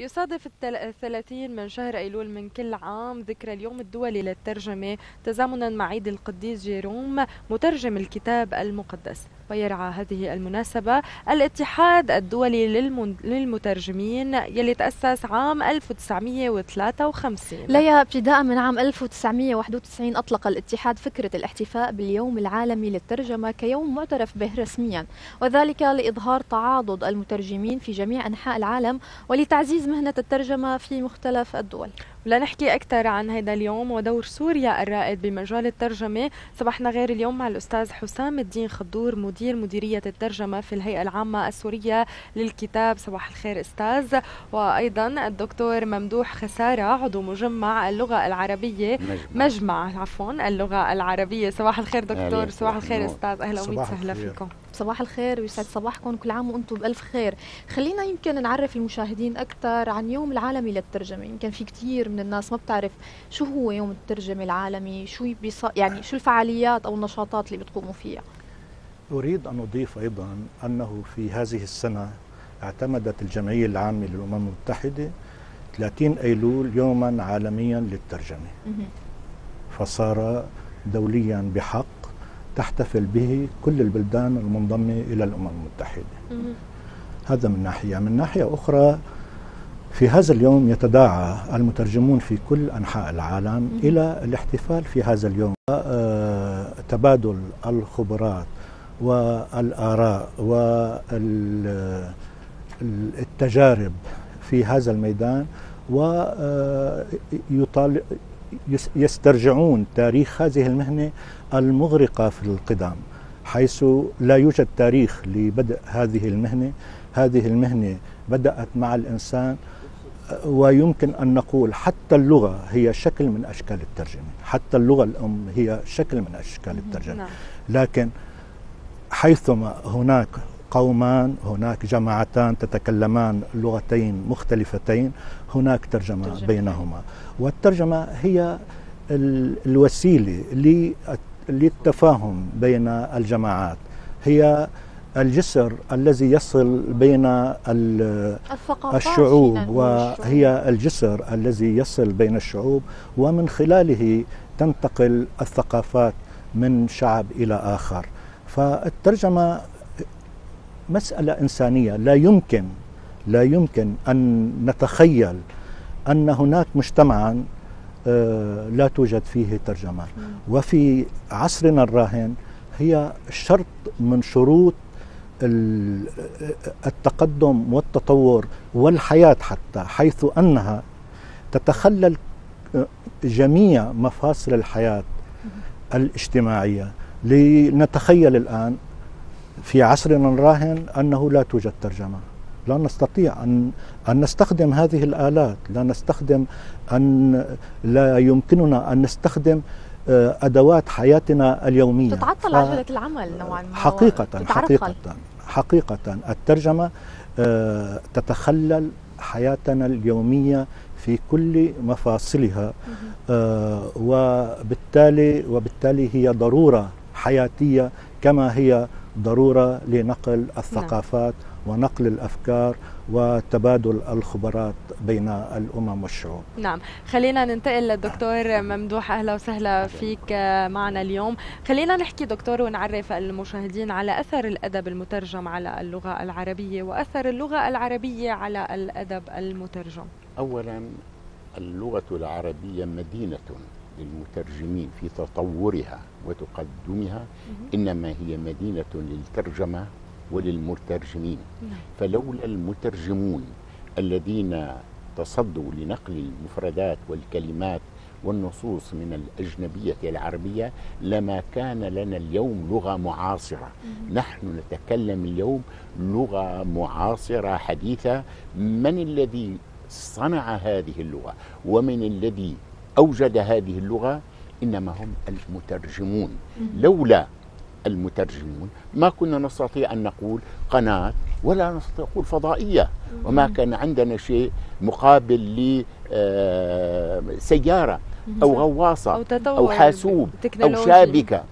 يصادف الثلاثين من شهر أيلول من كل عام ذكرى اليوم الدولي للترجمة. تزامنا مع عيد القديس جيروم مترجم الكتاب المقدس. ويرعى هذه المناسبة الاتحاد الدولي للمترجمين يلي تأسس عام 1953 ليا ابتداء من عام 1991 أطلق الاتحاد فكرة الاحتفاء باليوم العالمي للترجمة كيوم معترف به رسميا وذلك لإظهار تعاضد المترجمين في جميع أنحاء العالم ولتعزيز مهنة الترجمة في مختلف الدول؟ لنحكي أكثر عن هذا اليوم ودور سوريا الرائد بمجال الترجمة. صبحنا غير اليوم مع الأستاذ حسام الدين خضور مدير مديرية الترجمة في الهيئة العامة السورية للكتاب صباح الخير أستاذ. وأيضا الدكتور ممدوح خسارة عضو مجمع اللغة العربية. مجمع, مجمع عفوا اللغة العربية. صباح الخير دكتور صباح الخير أستاذ. أهلا وسهلا فيكم. صباح الخير ويسعد صباحكم كل عام وأنتم بألف خير. خلينا يمكن نعرف المشاهدين أكثر عن يوم العالمي للترجمة. يمكن في كثير من الناس ما بتعرف شو هو يوم الترجمة العالمي شو بيص... يعني شو الفعاليات أو النشاطات اللي بتقوموا فيها. أريد أن أضيف أيضا أنه في هذه السنة اعتمدت الجمعية العامة للأمم المتحدة 30 أيلول يوما عالميا للترجمة. فصار دوليا بحق تحتفل به كل البلدان المنضمة إلى الأمم المتحدة. هذا من ناحية. من ناحية أخرى في هذا اليوم يتداعى المترجمون في كل أنحاء العالم إلى الاحتفال في هذا اليوم. آه، تبادل الخبرات والآراء والتجارب في هذا الميدان ويطالب يسترجعون تاريخ هذه المهنة المغرقة في القدم حيث لا يوجد تاريخ لبدء هذه المهنة. هذه المهنة بدأت مع الإنسان ويمكن أن نقول حتى اللغة هي شكل من أشكال الترجمة. حتى اللغة الأم هي شكل من أشكال الترجمة. نعم. لكن حيثما هناك قومان هناك جماعتان تتكلمان لغتين مختلفتين هناك ترجمة, ترجمة. بينهما. والترجمة هي الوسيلة للتفاهم بين الجماعات. هي الجسر الذي يصل بين الشعوب وهي الجسر الذي يصل بين الشعوب ومن خلاله تنتقل الثقافات من شعب إلى آخر. فالترجمة مسألة إنسانية. لا يمكن لا يمكن أن نتخيل أن هناك مجتمعا لا توجد فيه ترجمة وفي عصرنا الراهن هي شرط من شروط التقدم والتطور والحياة حتى حيث أنها تتخلل آه، جميع مفاصل الحياة الاجتماعية. لنتخيل الآن في عصرنا الراهن أنه لا توجد ترجمة لا نستطيع أن أن نستخدم هذه الآلات لا نستخدم أن لا يمكننا أن نستخدم آه، أدوات حياتنا اليومية. تتعطل عجلة العمل نوعا ما حقيقة حقيقة حقيقة. الترجمة آه، تتخلل حياتنا اليومية في كل مفاصلها آه، وبالتالي وبالتالي هي ضرورة حياتية كما هي ضرورة لنقل الثقافات نعم. ونقل الأفكار وتبادل الخبرات بين الأمم والشعوب. نعم، خلينا ننتقل للدكتور ممدوح أهلا وسهلا فيك معنا اليوم. خلينا نحكي دكتور ونعرف المشاهدين على أثر الأدب المترجم على اللغة العربية وأثر اللغة العربية على الأدب المترجم. اولا اللغة العربية مدينة للمترجمين في تطورها وتقدمها إنما هي مدينة للترجمة وللمترجمين. نعم. فلولا المترجمون الذين تصدوا لنقل المفردات والكلمات والنصوص من الأجنبية العربية لما كان لنا اليوم لغة معاصرة. نحن نتكلم اليوم لغة معاصرة حديثة. من الذي صنع هذه اللغة؟ ومن الذي أوجد هذه اللغة؟ إنما هم المترجمون. لولا المترجمون ما كنا نستطيع أن نقول قناة ولا نستطيع نقول فضائية. وما كان عندنا شيء مقابل لسيارة آه، أو غواصة أو, أو حاسوب أو شابكة.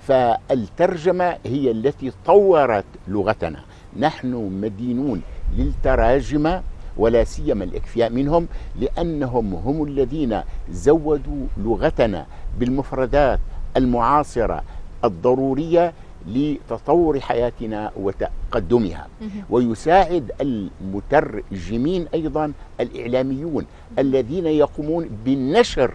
فالترجمة هي التي طورت لغتنا. نحن مدينون للتراجمة ولا سيما الإكفياء منهم لأنهم هم الذين زودوا لغتنا. بالمفردات المعاصرة الضرورية لتطور حياتنا وتقدمها. ويساعد المترجمين أيضا الإعلاميون الذين يقومون بالنشر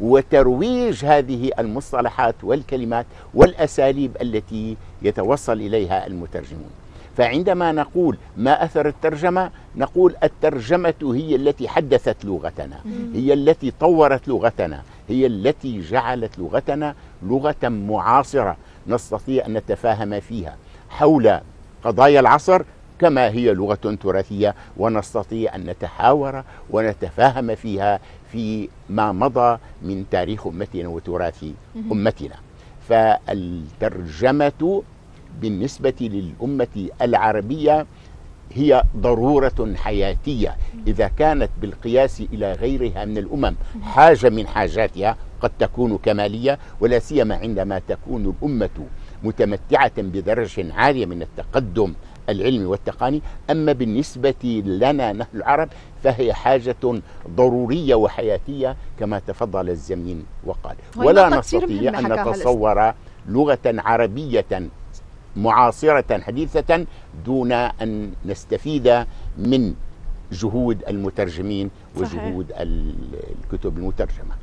وترويج هذه المصطلحات والكلمات والأساليب التي يتوصل إليها المترجمون. فعندما نقول ما أثر الترجمة نقول الترجمة هي التي حدثت لغتنا هي التي طورت لغتنا هي التي جعلت لغتنا لغة معاصرة نستطيع أن نتفاهم فيها حول قضايا العصر كما هي لغة تراثية ونستطيع أن نتحاور ونتفاهم فيها في ما مضى من تاريخ أمتنا وتراث أمتنا. فالترجمة بالنسبة للأمة العربية هي ضرورة حياتية. إذا كانت بالقياس إلى غيرها من الأمم حاجة من حاجاتها قد تكون كمالية ولا سيما عندما تكون الأمة متمتعة بدرجة عالية من التقدم العلمي والتقني أما بالنسبة لنا نحن العرب فهي حاجة ضرورية وحياتية كما تفضل الزمين وقال. ولا نستطيع أن نتصور لغة عربية معاصرة حديثة دون أن نستفيد من جهود المترجمين وجهود صحيح. الكتب المترجمة.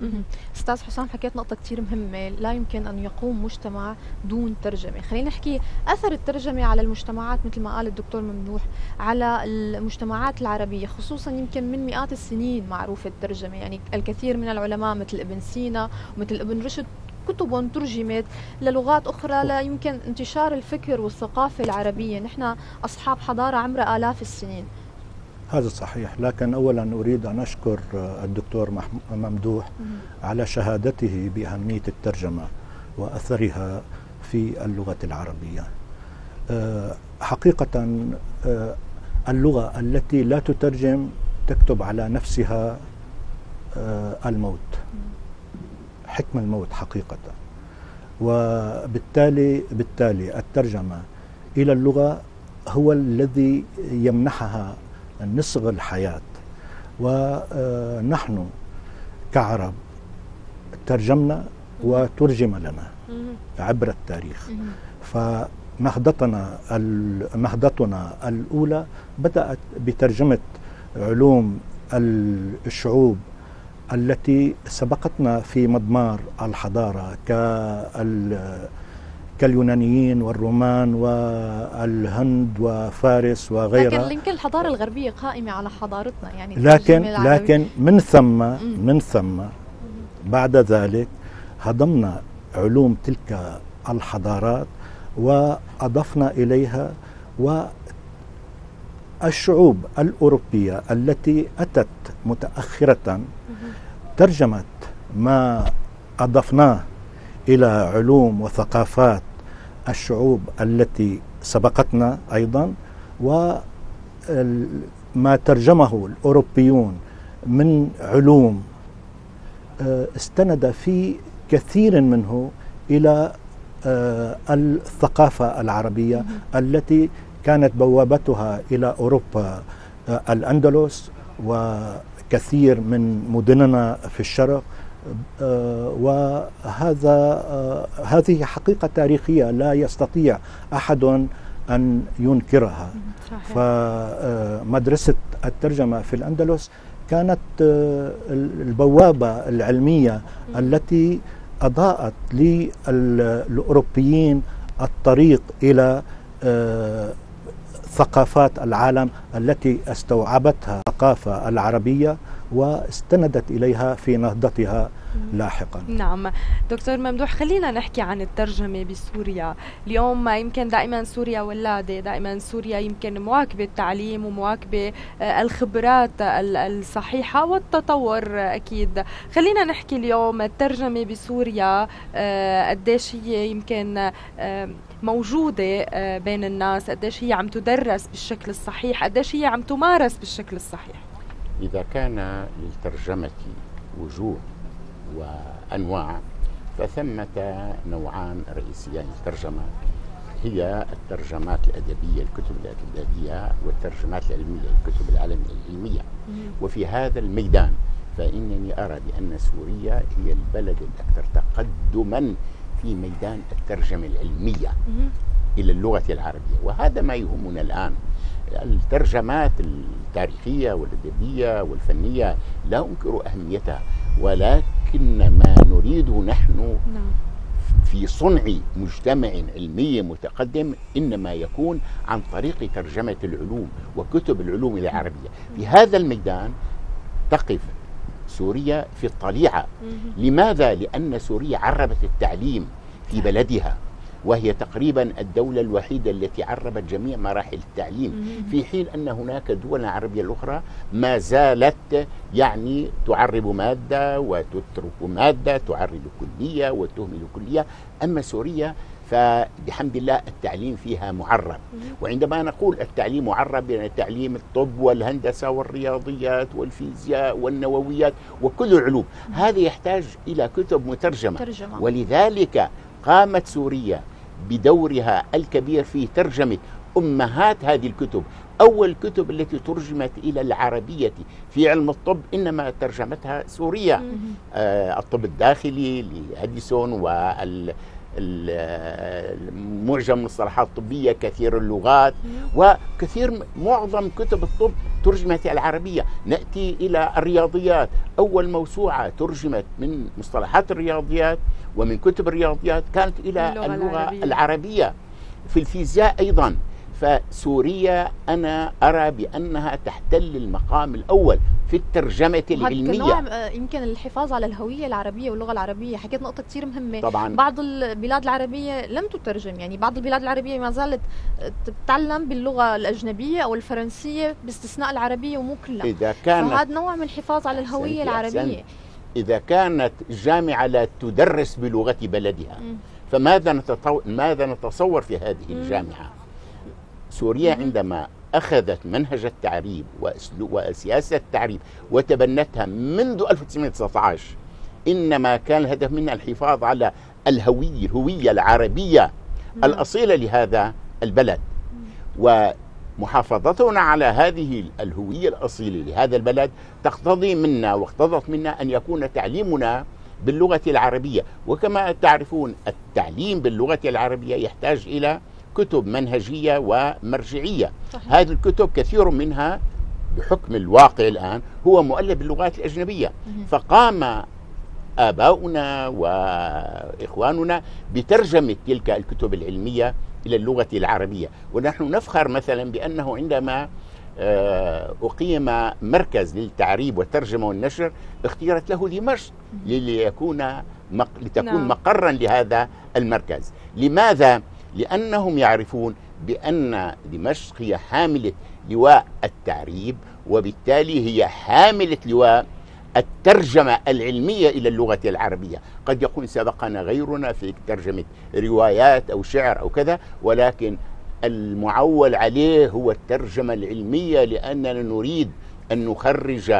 أستاذ حسام حكيت نقطة كثير مهمة. لا يمكن أن يقوم مجتمع دون ترجمة. خلينا نحكي أثر الترجمة على المجتمعات مثل ما قال الدكتور ممدوح على المجتمعات العربية خصوصا يمكن من مئات السنين معروفة الترجمة. يعني الكثير من العلماء مثل ابن سينا ومثل ابن رشد كتب ترجمت للغات أخرى لا يمكن انتشار الفكر والثقافة العربية. نحن أصحاب حضارة عمرها آلاف السنين. هذا صحيح. لكن أولا أريد أن أشكر الدكتور ممدوح على شهادته بأهمية الترجمة وأثرها في اللغة العربية. أه، حقيقة أه، اللغة التي لا تترجم تكتب على نفسها أه، الموت. حكم الموت حقيقة. وبالتالي بالتالي الترجمة إلى اللغة هو الذي يمنحها نصغ الحياة. ونحن كعرب ترجمنا وترجم لنا عبر التاريخ. فنهضتنا نهضتنا الأولى بدأت بترجمة علوم الشعوب التي سبقتنا في مضمار الحضارة كاليونانيين والرومان والهند وفارس وغيرها. لكن يمكن الحضارة الغربية قائمة على حضارتنا يعني لكن لكن من ثم من ثم بعد ذلك هضمنا علوم تلك الحضارات وأضفنا إليها والشعوب الأوروبية التي أتت متأخرة ترجمت ما أضفناه إلى علوم وثقافات الشعوب التي سبقتنا أيضا وما ترجمه الأوروبيون من علوم آه، استند في كثير منه إلى آه، الثقافة العربية التي كانت بوابتها إلى أوروبا آه، الأندلس وكثير من مدننا في الشرق. آه، وهذا آه، هذه حقيقة تاريخية لا يستطيع أحد أن ينكرها. صحيح. فمدرسة الترجمة في الأندلس كانت البوابة العلمية التي أضاءت للأوروبيين الطريق إلى ثقافات العالم التي استوعبتها الثقافة العربية واستندت إليها في نهضتها لاحقا. نعم. دكتور ممدوح خلينا نحكي عن الترجمة بسوريا. اليوم يمكن دائما سوريا ولادة دائما سوريا يمكن مواكبة التعليم ومواكبة آه، الخبرات الصحيحة والتطور أكيد. خلينا نحكي اليوم الترجمة بسوريا آه، قديش هي يمكن موجودة بين الناس قديش هي عم تدرس بالشكل الصحيح قديش هي عم تمارس بالشكل الصحيح. إذا كان للترجمة وجوه وأنواع فثمة نوعان رئيسيان للترجمة. هي الترجمات الأدبية الكتب الأدبية والترجمات العلمية الكتب العلمية. العلمية وفي هذا الميدان فإنني أرى بأن سوريا هي البلد الأكثر تقدما في ميدان الترجمة العلمية إلى اللغة العربية. وهذا ما يهمنا الآن. الترجمات التاريخية والأدبية والفنية لا أنكر أهميتها ولكن ما نريده نحن نعم. في صنع مجتمع علمي متقدم إنما يكون عن طريق ترجمة العلوم وكتب العلوم العربية. في هذا الميدان تقف سوريا في الطليعة. لماذا؟ لأن سوريا عربت التعليم في بلدها وهي تقريبا الدولة الوحيدة التي عربت جميع مراحل التعليم. في حين أن هناك دول عربية الأخرى ما زالت يعني تعرب مادة وتترك مادة تعرب كلية وتهمل كلية. أما سوريا فبحمد الله التعليم فيها معرب. وعندما نقول التعليم معرب يعني تعليم الطب والهندسة والرياضيات والفيزياء والنوويات وكل العلوم هذا يحتاج إلى كتب مترجمة. ترجمة. ولذلك قامت سوريا بدورها الكبير في ترجمة أمهات هذه الكتب. أول الكتب التي ترجمت إلى العربية في علم الطب إنما ترجمتها سوريا. آه الطب الداخلي لأديسون وال معجم المصطلحات الطبية كثير اللغات وكثير معظم كتب الطب ترجمت العربية. نأتي إلى الرياضيات. أول موسوعة ترجمت من مصطلحات الرياضيات ومن كتب الرياضيات كانت إلى اللغة, اللغة العربية. العربية. في الفيزياء أيضا. فسوريا أنا أرى بأنها تحتل المقام الأول. في الترجمة العلمية. نوع آه، يمكن الحفاظ على الهوية العربية واللغة العربية. حكيت نقطة كثير مهمة. طبعا. بعض البلاد العربية لم تترجم يعني بعض البلاد العربية ما زالت تتعلم باللغة الأجنبية أو الفرنسية باستثناء العربية ومو كلها إذا كانت فهذا نوع من الحفاظ على الهوية العربية. إذا كانت جامعة لا تدرس بلغة بلدها فماذا ماذا نتصور في هذه الجامعة؟ سوريا عندما أخذت منهج التعريب وسياسة التعريب وتبنتها منذ 1919 إنما كان الهدف منها الحفاظ على الهوية الهوية العربية الأصيلة لهذا البلد. ومحافظتنا على هذه الهوية الأصيلة لهذا البلد تقتضي منا واقتضت منا أن يكون تعليمنا باللغة العربية. وكما تعرفون التعليم باللغة العربية يحتاج إلى كتب منهجية ومرجعية صحيح. هذه الكتب كثير منها بحكم الواقع الآن هو مؤلف باللغات الأجنبية فقام آباؤنا وإخواننا بترجمة تلك الكتب العلمية إلى اللغة العربية ونحن نفخر مثلا بأنه عندما آه، أقيم مركز للتعريب والترجمة والنشر اختيرت له دمشق ليكون لتكون نعم. مقرا لهذا المركز لماذا؟ لأنهم يعرفون بأن دمشق هي حاملة لواء التعريب وبالتالي هي حاملة لواء الترجمة العلمية إلى اللغة العربية. قد يكون سبقنا غيرنا في ترجمة روايات أو شعر أو كذا ولكن المعول عليه هو الترجمة العلمية لأننا نريد أن نخرج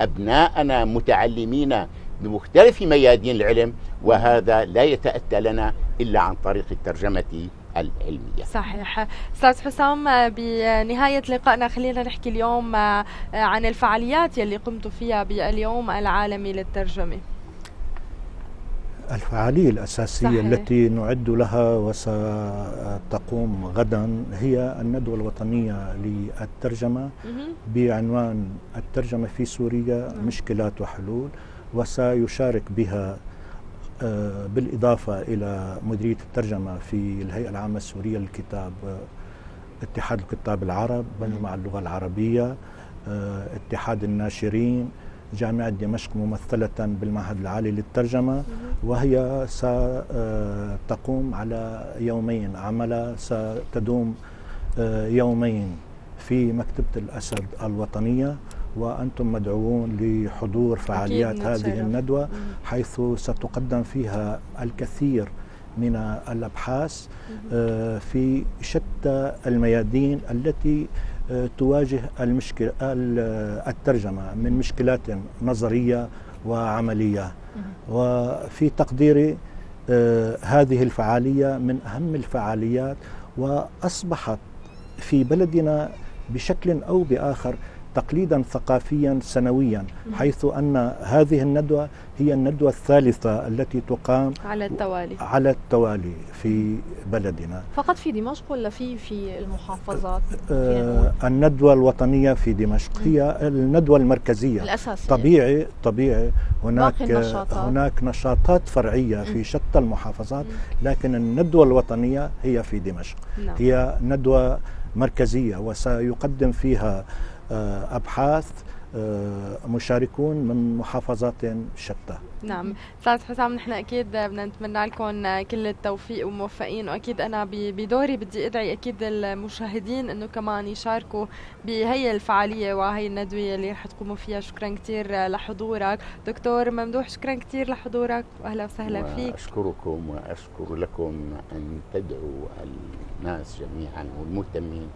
أبناءنا متعلمين بمختلف ميادين العلم وهذا لا يتأتى لنا إلا عن طريق الترجمة العلمية. صحيح. أستاذ حسام بنهاية لقائنا خلينا نحكي اليوم عن الفعاليات يلي قمتوا فيها باليوم العالمي للترجمة. الفعالية الأساسية صحيح. التي نعد لها وستقوم غدا هي الندوة الوطنية للترجمة بعنوان الترجمة في سوريا مشكلات وحلول وسيشارك بها آه، بالإضافة إلى مديرية الترجمة في الهيئة العامة السورية للكتاب آه، اتحاد الكتاب العرب مع اللغة العربية آه، اتحاد الناشرين جامعة دمشق ممثلة بالمعهد العالي للترجمة وهي ستقوم على يومين عملها ستدوم يومين في مكتبة الأسد الوطنية. وأنتم مدعوون لحضور فعاليات هذه الندوة حيث ستقدم فيها الكثير من الأبحاث آه، في شتى الميادين التي آه، تواجه المشكلة الترجمة من مشكلات نظرية وعملية. وفي تقديري آه، هذه الفعالية من أهم الفعاليات وأصبحت في بلدنا بشكل أو بآخر تقليدا ثقافيا سنويا حيث أن هذه الندوة هي الندوة الثالثة التي تقام على التوالي. على التوالي في بلدنا. فقط في دمشق ولا في في المحافظات؟ آه الندوة الوطنية في دمشق هي الندوة المركزية. الأساسية. طبيعي طبيعي. هناك باقي النشاطات. هناك نشاطات فرعية في شتى المحافظات لكن الندوة الوطنية هي في دمشق. نعم. هي ندوة مركزية وسيقدم فيها أبحاث آه، مشاركون من محافظات شتى. نعم. أستاذ حسام نحن أكيد بدنا نتمنى لكم كل التوفيق وموفقين وأكيد أنا بدوري بدي أدعي أكيد المشاهدين إنه كمان يشاركوا بهي الفعالية وهي الندوه اللي رح تقوموا فيها. شكرا كثير لحضورك. دكتور ممدوح شكرا كثير لحضورك. واهلا وسهلا فيك. وأشكركم وأشكر لكم أن تدعوا الناس جميعا والمهتمين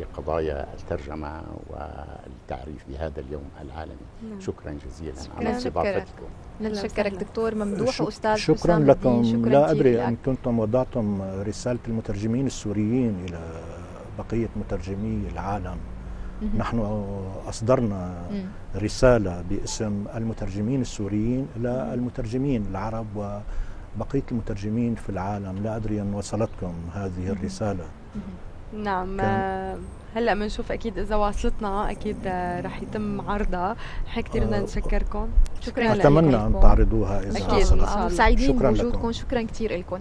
لقضايا الترجمة والتعريف بهذا اليوم العالمي نعم. شكرا جزيلا شكراً. على استضافتكم وسهلا. دكتور ممدوح شك- وأستاذ شكرا لكم. شكرا لا أدري. أن كنتم وضعتم رسالة المترجمين السوريين إلى بقية مترجمي العالم. نحن أصدرنا. رسالة باسم المترجمين السوريين إلى المترجمين العرب وبقية المترجمين في العالم لا أدري أن وصلتكم هذه الرسالة نعم كان- هلأ بنشوف أكيد إذا واصلتنا أكيد رح يتم عرضها نحن كثير بدنا آه، نتشكركم شكرا أتمنى أن لكم. تعرضوها شاء الله. سعيدين شكراً بوجودكم لكم. شكرا كثير لكم